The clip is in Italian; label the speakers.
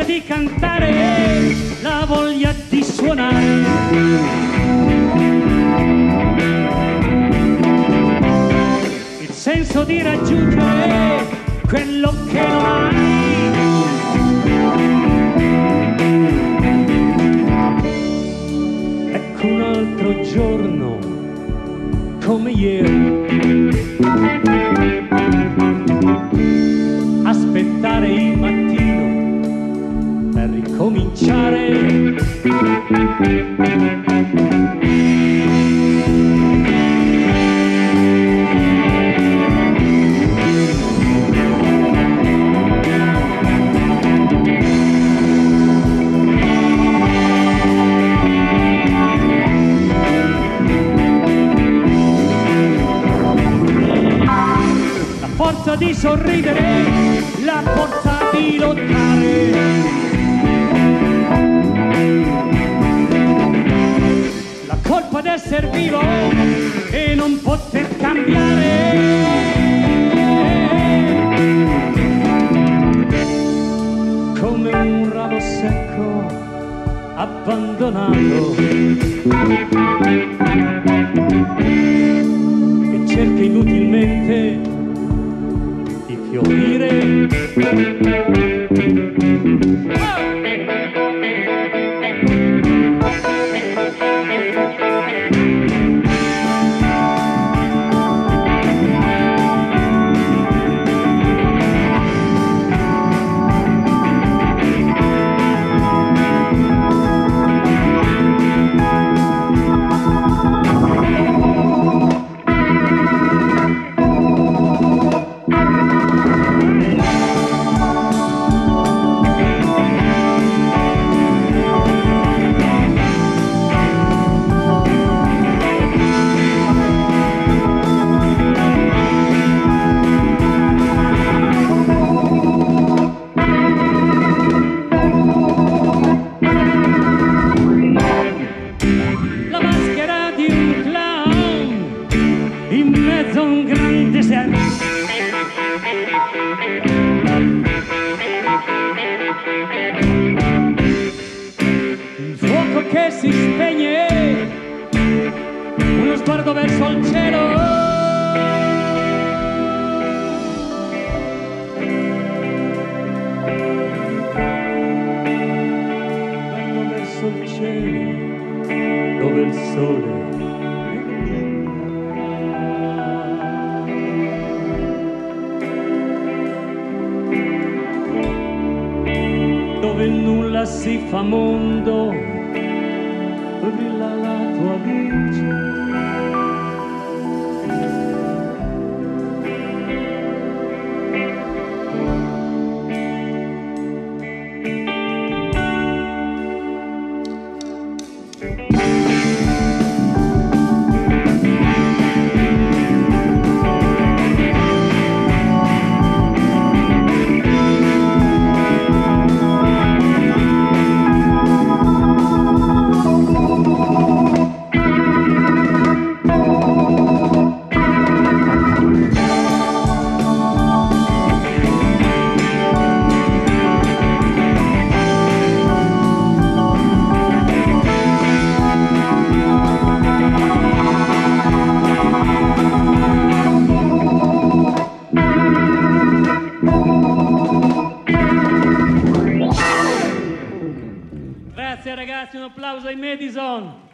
Speaker 1: voglia di cantare, la voglia di suonare. Il senso di raggiungere quello che non hai. Ecco un altro giorno come ieri. Forza di sorridere, la forza di lottare. La colpa d'essere vivo e non poter cambiare. Come un ramo secco abbandonato che cerca inutilmente Um tão grande se Un fuoco che si spegne, uno sguardo verso il cielo. Nulla si fa mondo. Brilla la tua luce Grazie ragazzi, un applauso ai Madison.